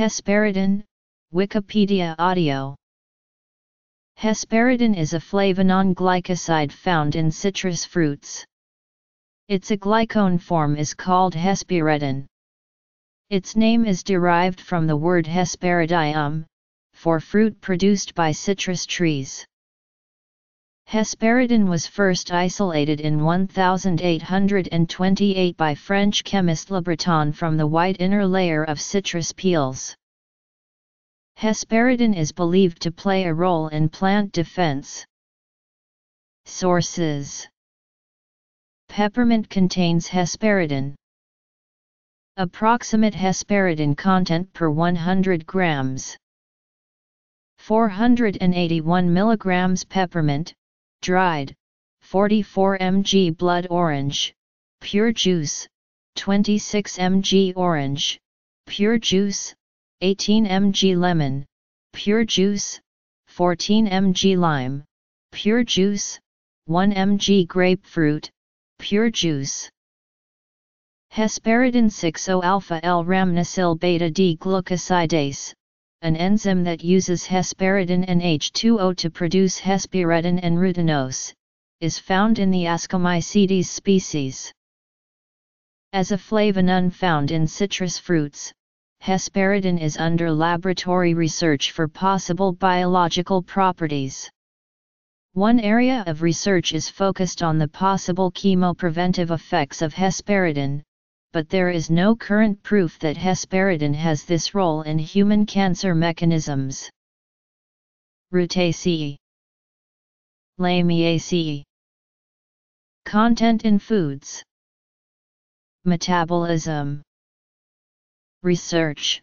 Hesperidin, Wikipedia Audio Hesperidin is a flavanone glycoside found in citrus fruits. Its aglycone form is called hesperetin. Its name is derived from the word hesperidium, for fruit produced by citrus trees. Hesperidin was first isolated in 1828 by French chemist Le Breton from the white inner layer of citrus peels. Hesperidin is believed to play a role in plant defense. Sources Peppermint contains hesperidin. Approximate hesperidin content per 100 grams. 481 milligrams peppermint, dried, 44 mg blood orange, pure juice, 26 mg orange, pure juice, 18 mg lemon, pure juice, 14 mg lime, pure juice, 1 mg grapefruit, pure juice. Hesperidin 6-O-alpha L-rhamnosyl beta-D glucosidase, an enzyme that uses hesperidin and H2O to produce hesperetin and rutinose, is found in the Ascomycetes species. As a flavanone found in citrus fruits, hesperidin is under laboratory research for possible biological properties. One area of research is focused on the possible chemopreventive effects of hesperidin, but there is no current proof that hesperidin has this role in human cancer mechanisms. Rutaceae Lamiaceae Content in foods. Metabolism. Research